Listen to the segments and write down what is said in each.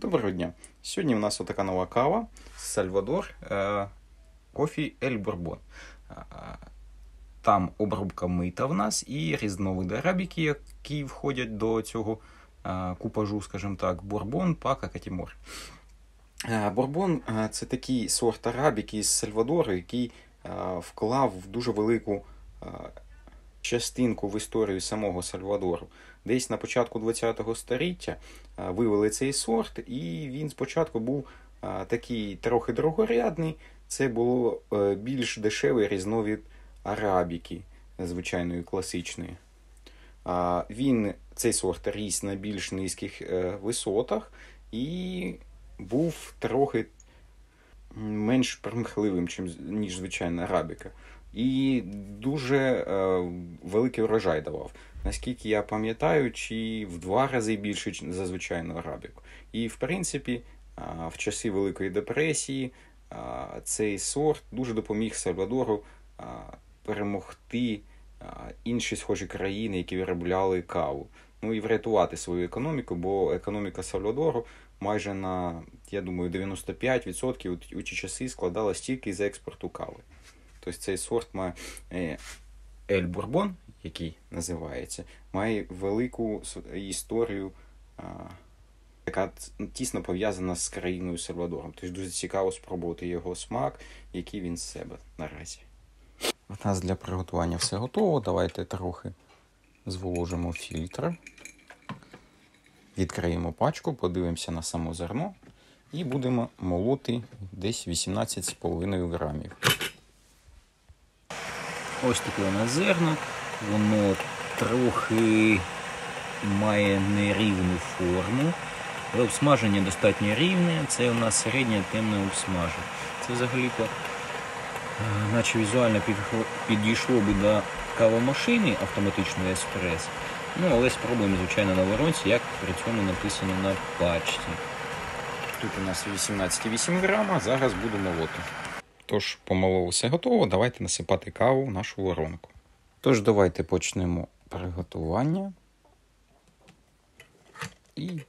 Доброго дня! Сьогодні у нас отака нова кава з Сальвадор е, Coffee Ель Бурбон. Е, Там обробка мита в нас і різновиди арабіки, які входять до цього е, купажу, скажімо так, Бурбон, Пака, Катімор. Бурбон це такий сорт арабіки з Сальвадору, який вклав в дуже велику частинку в історію самого Сальвадору. Десь на початку ХХ століття е, вивели цей сорт, і він спочатку був е, такий трохи дорогорядний. Це було е, більш дешевий різновид арабіки, звичайної класичної. Він цей сорт ріс на більш низьких висотах і був трохи менш примхливим, ніж звичайна арабіка. І дуже великий урожай давав. Наскільки я пам'ятаю, чи в два рази більше ч- за звичайну арабіку. І в принципі, в часи Великої депресії цей сорт дуже допоміг Сальвадору перемогти інші схожі країни, які виробляли каву. Ну і врятувати свою економіку, бо економіка Сальвадору майже на, я думаю, 95% у- у ті часи складалась тільки з експорту кави. Тобто цей сорт має е, Ель Бурбон, який називається, має велику історію, яка тісно пов'язана з країною Сальвадором. Тож дуже цікаво спробувати його смак, який він з себе наразі. У нас для приготування все готово. Давайте трохи зволожимо фільтр. Відкриємо пачку, подивимося на само зерно і будемо молоти десь 18,5 грамів. Ось таке у нас зерно. Воно трохи має нерівну форму. Але обсмаження достатньо рівне. Це у нас середнє темне обсмаження. Це взагалі-то, е, наче візуально підійшло би до кавомашини автоматичної еспрес. Ну, але спробуємо, звичайно, на воронці, як при цьому написано на пачці. Тут у нас 18,8 грама, зараз буду молоти. Тож, помололи все готово, давайте насипати каву в нашу воронку. Тож, давайте почнемо приготування. І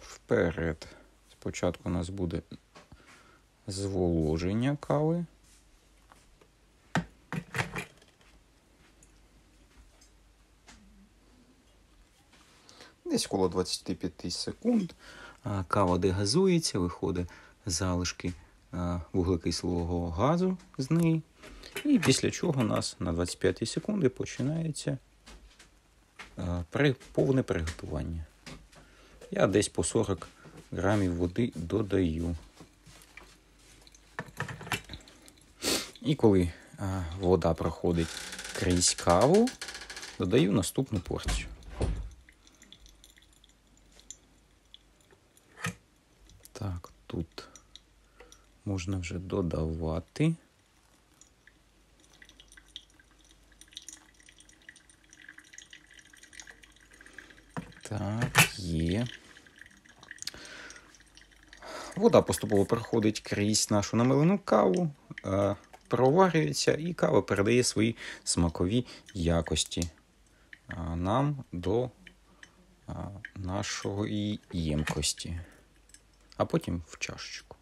вперед. Спочатку у нас буде зволоження кави. Десь коло 25 секунд. Кава дегазується, виходить залишки вуглекислого газу з неї. І після чого у нас на 25 секунди починається повне приготування. Я десь по 40 грамів води додаю. І коли вода проходить крізь каву, додаю наступну порцію. Так, тут можна вже додавати. Так, є. Вода поступово проходить крізь нашу намилену каву, е, проварюється, і кава передає свої смакові якості е, нам до е, нашої ємкості, а потім в чашечку.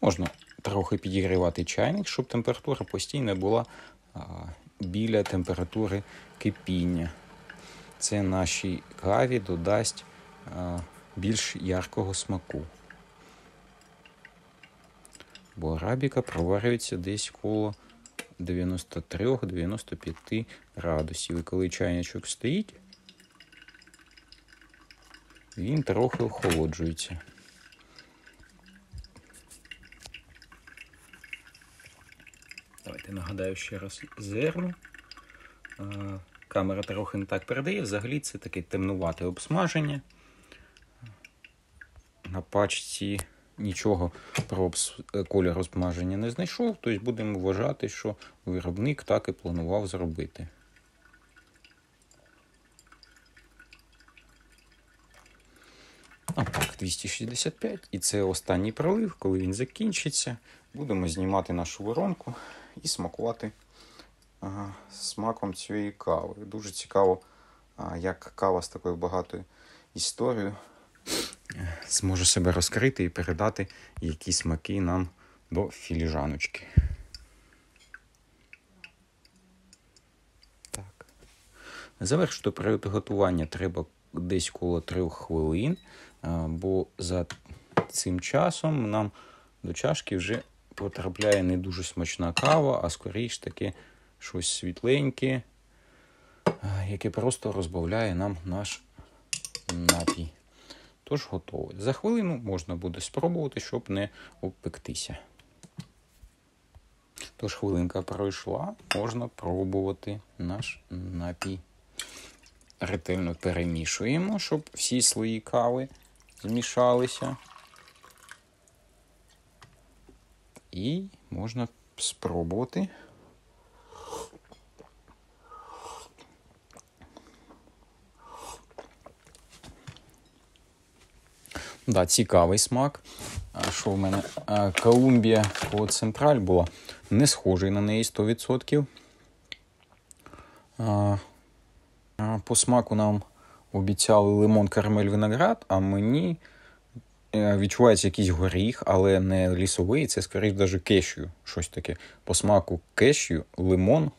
Можна трохи підігрівати чайник, щоб температура постійно була біля температури кипіння. Це нашій каві додасть більш яркого смаку. Бо арабіка проварюється десь коло 93-95 градусів. І коли чайничок стоїть, він трохи охолоджується. Давайте нагадаю ще раз зерно. А, Камера трохи не так передає. Взагалі це таке темнувате обсмаження. На пачці нічого про колір обсмаження не знайшов, тобто будемо вважати, що виробник так і планував зробити. Так, 265. І це останній пролив, коли він закінчиться. Будемо знімати нашу воронку і смакувати смаком цієї кави. Дуже цікаво, як кава з такою багатою історією е, зможе себе розкрити і передати які смаки нам до філіжаночки. Так. Завершити приготування треба десь коло 3 хвилин, бо за цим часом нам до чашки вже потрапляє не дуже смачна кава, а скоріш таки щось світленьке, яке просто розбавляє нам наш напій. Тож готовий. За хвилину можна буде спробувати, щоб не обпектися. Тож хвилинка пройшла, можна пробувати наш напій. Ретельно перемішуємо, щоб всі слої кави змішалися. І можна спробувати. Да, цікавий смак. А що в мене? А, Колумбія по Централь була не схожий на неї 100%. А, по смаку нам обіцяли лимон, карамель, виноград, а мені відчувається якийсь горіх, але не лісовий, це скоріше навіть кешю. Щось таке. По смаку кешю, лимон.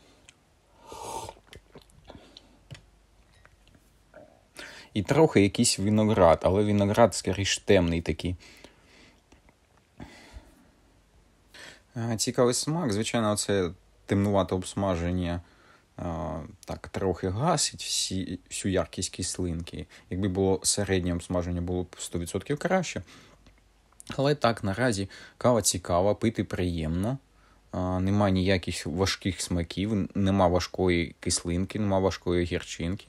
І трохи якийсь виноград, але виноград скоріш темний такий. Е, Цікавий смак. Звичайно, це темнувате обсмаження так трохи гасить всі, всю яркість кислинки. Якби було середнє обсмаження, було б 100% краще. Але так, наразі кава цікава, пити приємно. Нема ніяких важких смаків, нема важкої кислинки, нема важкої гірчинки.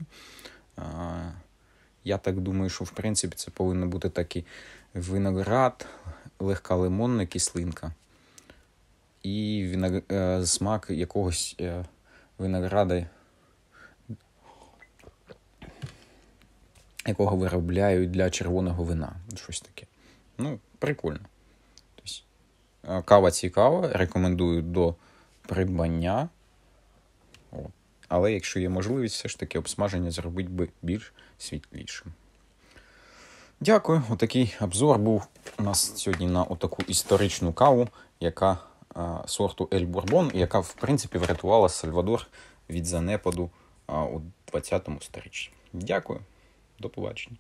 Я так думаю, що в принципі це повинно бути такий виноград, легка лимонна кислинка і е, смак якогось винограда, якого виробляють для червоного вина. Щось таке. Ну, прикольно. Тобто, е, кава цікава, рекомендую до придбання. Але якщо є можливість, все ж таки обсмаження зробити би більш світлішим. Дякую. Отакий обзор був у нас сьогодні на отаку історичну каву, яка сорту Ель Бурбон, яка, в принципі, врятувала Сальвадор від занепаду у 20 сторіччі. Дякую, до побачення.